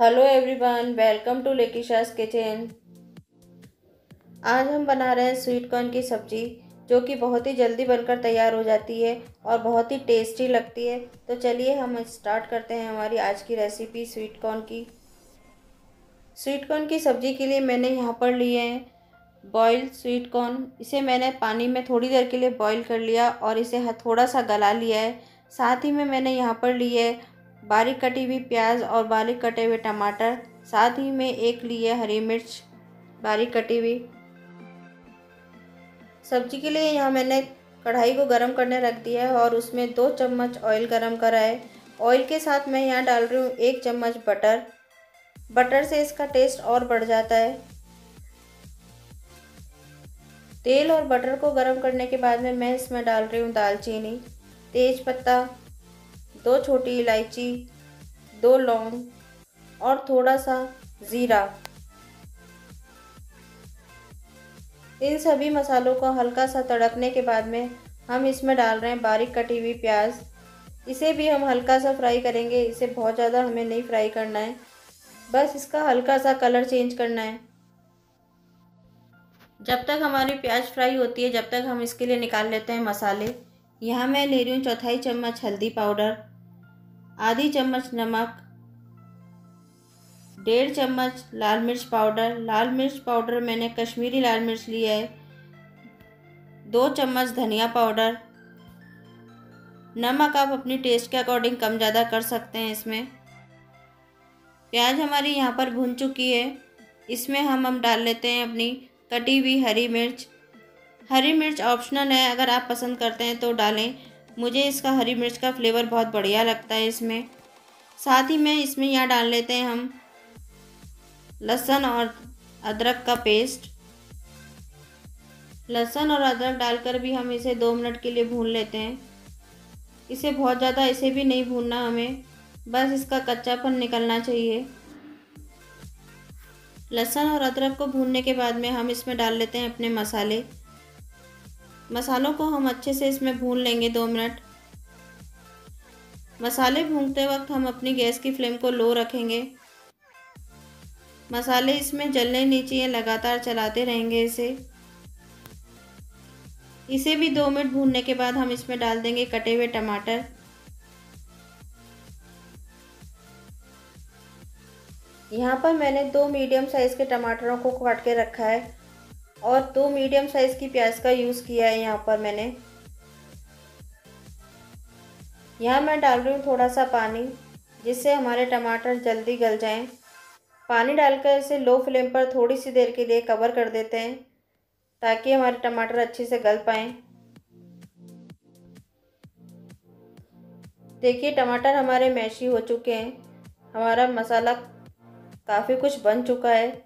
Hello everyone, welcome to लेकिशास kitchen. आज हम बना रहे हैं स्वीट कॉर्न की सब्ज़ी, जो कि बहुत ही जल्दी बनकर तैयार हो जाती है और बहुत ही टेस्टी लगती है। तो चलिए हम स्टार्ट करते हैं हमारी आज की रेसिपी स्वीट कॉर्न की। स्वीट कॉर्न की सब्ज़ी के लिए मैंने यहाँ पर लिए हैं बॉयल स्वीट कॉर्न। इसे मैंने पानी में थोड़ी देर के लिए बॉईल कर लिया और इसे थोड़ा सा गला लिया है। साथ ही में मैंने यहाँ पर लिए बारीक कटी हुई प्याज और बारीक कटे हुए टमाटर, साथ ही में एक लिए हरी मिर्च, बारीक कटी हुई। सब्ज़ी के लिए यहाँ मैंने कढ़ाई को गरम करने रख दिया है और उसमें दो चम्मच ऑयल गरम करा है। ऑयल के साथ मैं यहाँ डाल रही हूँ एक चम्मच बटर। बटर से इसका टेस्ट और बढ़ जाता है। तेल और बटर को गरम करने के बाद में मैं इसमें डाल रही हूँ दालचीनी, तेज पत्ता दो छोटी इलायची, दो लौंग और थोड़ा सा ज़ीरा। इन सभी मसालों को हल्का सा तड़कने के बाद में हम इसमें डाल रहे हैं बारीक कटी हुई प्याज। इसे भी हम हल्का सा फ्राई करेंगे। इसे बहुत ज़्यादा हमें नहीं फ्राई करना है। बस इसका हल्का सा कलर चेंज करना है। जब तक हमारी प्याज फ्राई होती है, जब तक हम इसके लिए निकाल लेते हैं मसाले, यहाँ मैं ले रही हूँ चौथाई चम्मच हल्दी पाउडर। आधी चम्मच नमक, डेढ़ चम्मच लाल मिर्च पाउडर। लाल मिर्च पाउडर मैंने कश्मीरी लाल मिर्च लिया है। दो चम्मच धनिया पाउडर। नमक आप अपनी टेस्ट के अकॉर्डिंग कम ज़्यादा कर सकते हैं इसमें। प्याज हमारी यहाँ पर भुन चुकी है। इसमें हम हम डाल लेते हैं अपनी कटी हुई हरी मिर्च। हरी मिर्च ऑप्शनल है, अगर आप पसंद करते हैं तो डालें। मुझे इसका हरी मिर्च का फ्लेवर बहुत बढ़िया लगता है इसमें। साथ ही में इसमें यहाँ डाल लेते हैं हम लहसुन और अदरक का पेस्ट। लहसुन और अदरक डालकर भी हम इसे दो मिनट के लिए भून लेते हैं। इसे बहुत ज़्यादा इसे भी नहीं भूनना हमें, बस इसका कच्चापन निकलना चाहिए। लहसुन और अदरक को भूनने के बाद में हम इसमें डाल लेते हैं अपने मसाले। मसालों को हम अच्छे से इसमें भून लेंगे दो मिनट। मसाले भूनते वक्त हम अपनी गैस की फ्लेम को लो रखेंगे। मसाले इसमें जलने नहीं चाहिए लगातार चलाते रहेंगे इसे। इसे भी दो मिनट भूनने के बाद हम इसमें डाल देंगे कटे हुए टमाटर। यहाँ पर मैंने दो मीडियम साइज़ के टमाटरों को काट के रखा है। और दो मीडियम साइज़ की प्याज का यूज़ किया है यहाँ पर मैंने। यहाँ मैं डाल रही हूँ थोड़ा सा पानी, जिससे हमारे टमाटर जल्दी गल जाएँ। पानी डालकर इसे लो फ्लेम पर थोड़ी सी देर के लिए कवर कर देते हैं, ताकि हमारे टमाटर अच्छे से गल पाएँ। देखिए, टमाटर हमारे मैशी हो चुके हैं। हमारा मसाला काफ़ी कुछ बन चुका है।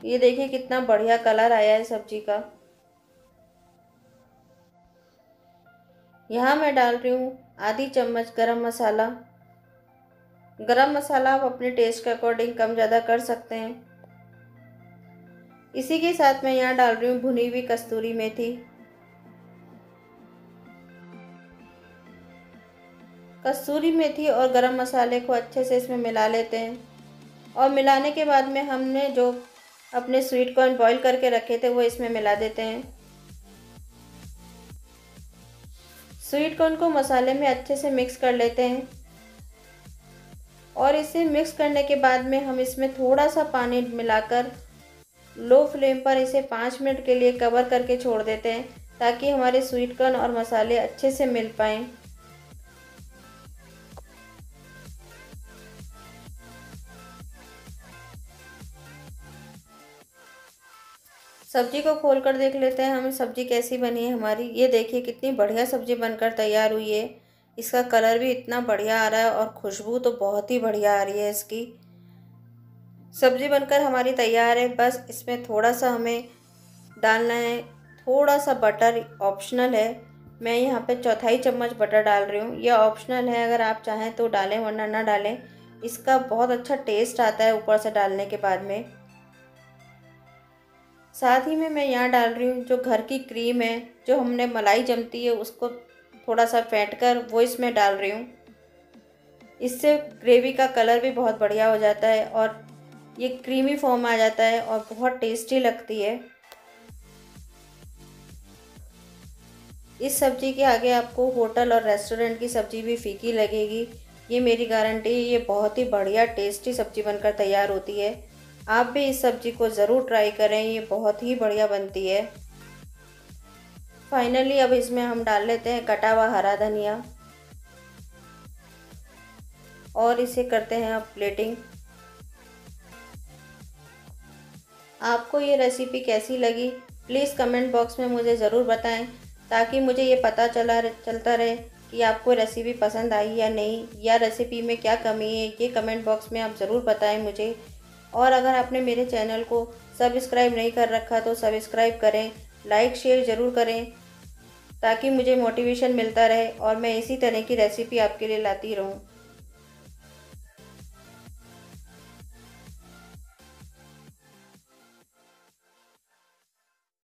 ये देखिए कितना बढ़िया कलर आया है सब्ज़ी का। यहाँ मैं डाल रही हूँ आधी चम्मच गरम मसाला। गरम मसाला आप अपने टेस्ट के अकॉर्डिंग कम ज़्यादा कर सकते हैं। इसी के साथ मैं यहाँ डाल रही हूँ भुनी हुई कस्तूरी मेथी। कस्तूरी मेथी और गरम मसाले को अच्छे से इसमें मिला लेते हैं। और मिलाने के बाद में हमने जो अपने स्वीट कॉर्न बॉईल करके रखे थे, वो इसमें मिला देते हैं। स्वीट कॉर्न को मसाले में अच्छे से मिक्स कर लेते हैं। और इसे मिक्स करने के बाद में हम इसमें थोड़ा सा पानी मिलाकर लो फ्लेम पर इसे पाँच मिनट के लिए कवर करके छोड़ देते हैं, ताकि हमारे स्वीट कॉर्न और मसाले अच्छे से मिल पाएँ। सब्ज़ी को खोल कर देख लेते हैं, हमें सब्ज़ी कैसी बनी है हमारी। ये देखिए कितनी बढ़िया सब्ज़ी बनकर तैयार हुई है। इसका कलर भी इतना बढ़िया आ रहा है और खुशबू तो बहुत ही बढ़िया आ रही है इसकी। सब्ज़ी बनकर हमारी तैयार है। बस इसमें थोड़ा सा हमें डालना है। थोड़ा सा बटर ऑप्शनल है। मैं यहाँ पे चौथाई चम्मच बटर डाल रही हूँ। यह ऑप्शनल है, अगर आप चाहें तो डालें, वरना ना डालें। इसका बहुत अच्छा टेस्ट आता है ऊपर से डालने के बाद में। साथ ही में मैं यहाँ डाल रही हूँ, जो घर की क्रीम है, जो हमने मलाई जमती है, उसको थोड़ा सा फेंट कर वो इसमें डाल रही हूँ। इससे ग्रेवी का कलर भी बहुत बढ़िया हो जाता है और ये क्रीमी फॉर्म आ जाता है और बहुत टेस्टी लगती है। इस सब्ज़ी के आगे आपको होटल और रेस्टोरेंट की सब्ज़ी भी फीकी लगेगी। ये मेरी गारंटी है, ये बहुत ही बढ़िया टेस्टी सब्ज़ी बनकर तैयार होती है। आप भी इस सब्ज़ी को ज़रूर ट्राई करें, ये बहुत ही बढ़िया बनती है। फाइनली अब इसमें हम डाल लेते हैं कटा हुआ हरा धनिया। और इसे करते हैं अब प्लेटिंग आपको ये रेसिपी कैसी लगी प्लीज़ कमेंट बॉक्स में मुझे ज़रूर बताएँ, ताकि मुझे ये पता चला चलता रहे कि आपको रेसिपी पसंद आई या नहीं, या रेसिपी में क्या कमी है, ये कमेंट बॉक्स में आप ज़रूर बताएँ मुझे। और अगर आपने मेरे चैनल को सब्सक्राइब नहीं कर रखा तो सब्सक्राइब करें लाइक शेयर ज़रूर करें, ताकि मुझे मोटिवेशन मिलता रहे और मैं इसी तरह की रेसिपी आपके लिए लाती रहूँ।